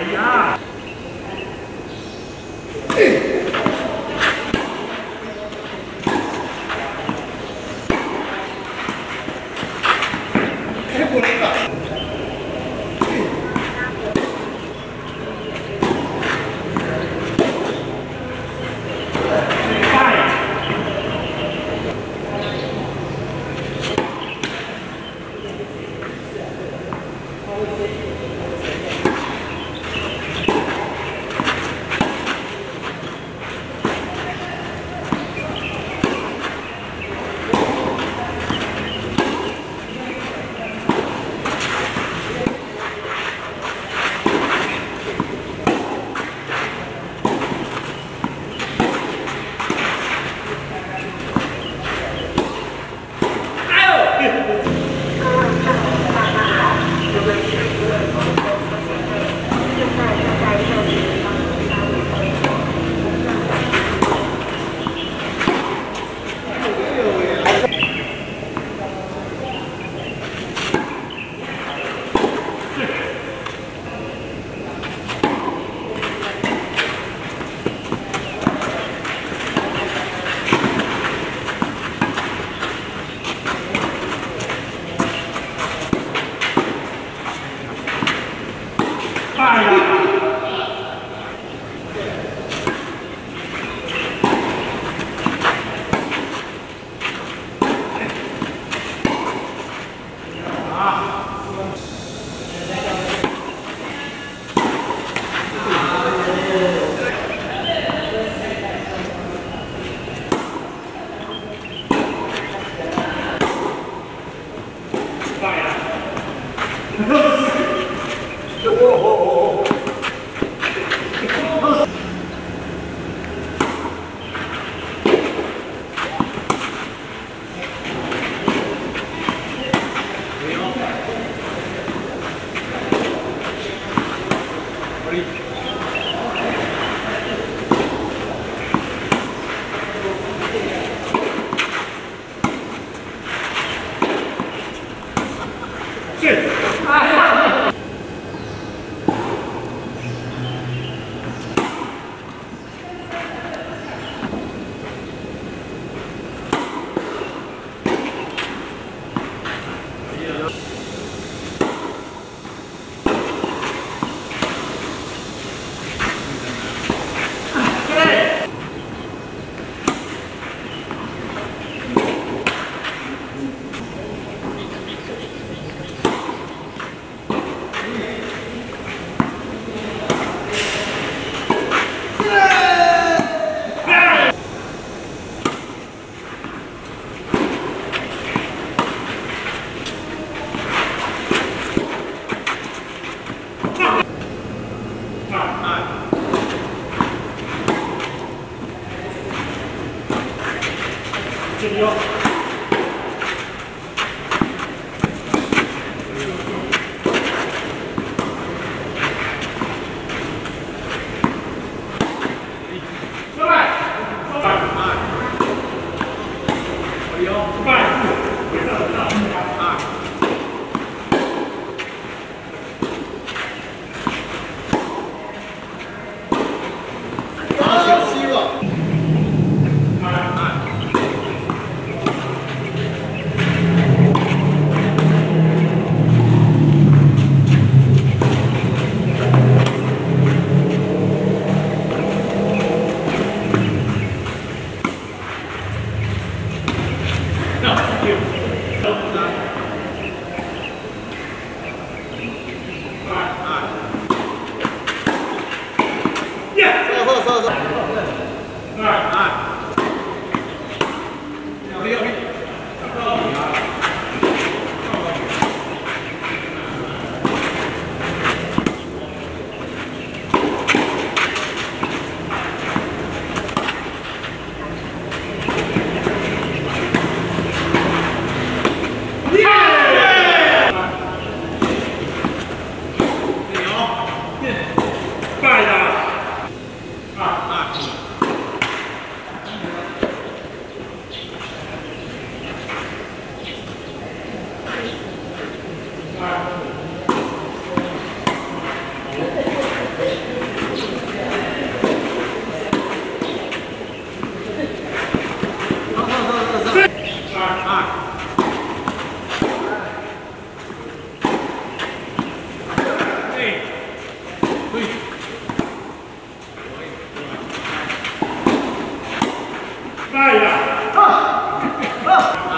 Aí, ah, 走走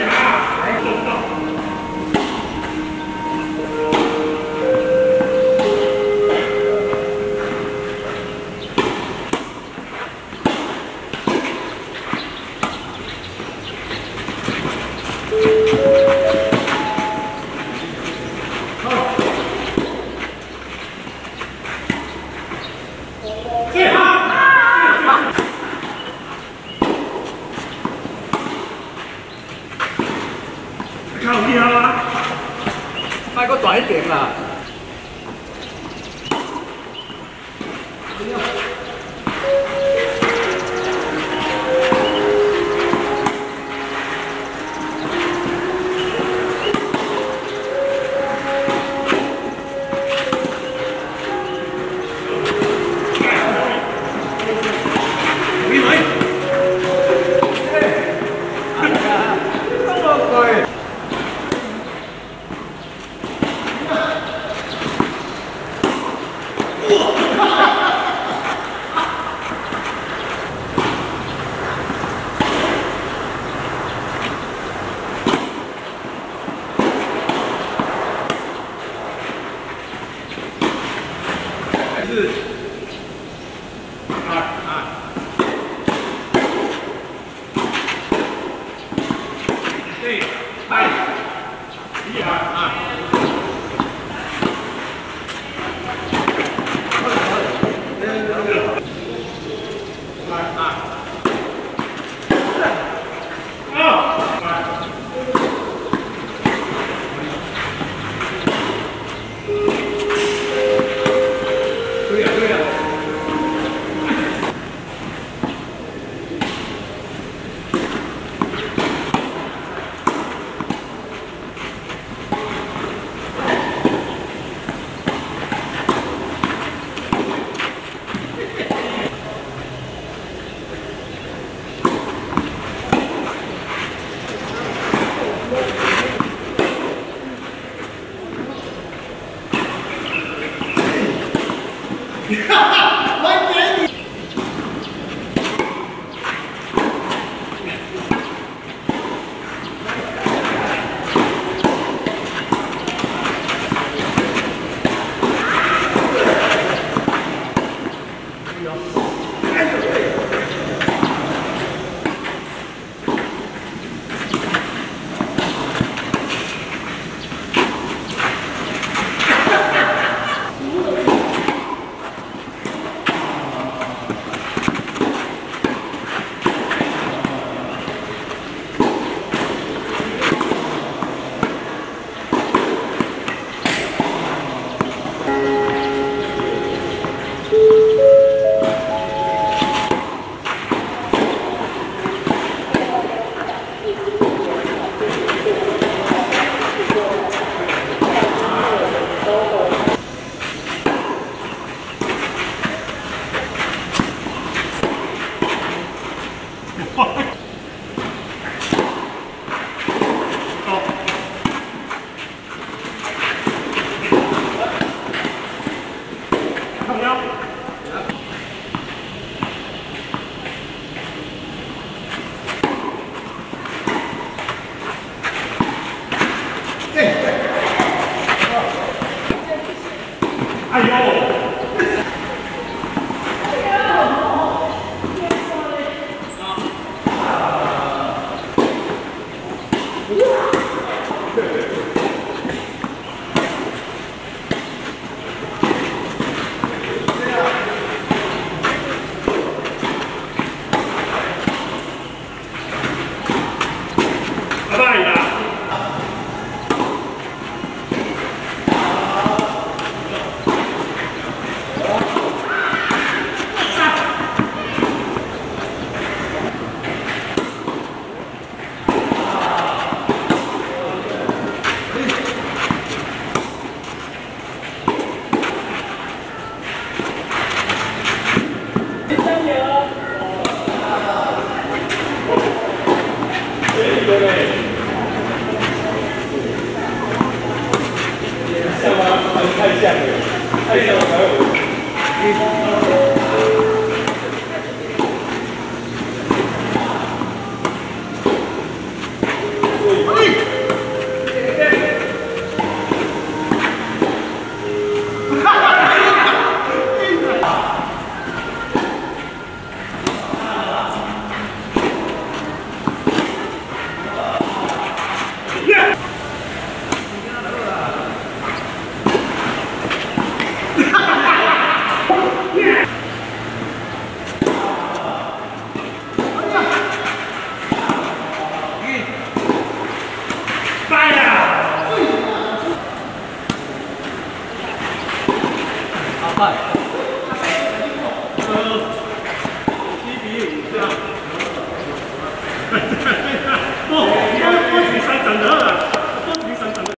Yeah. 对吧？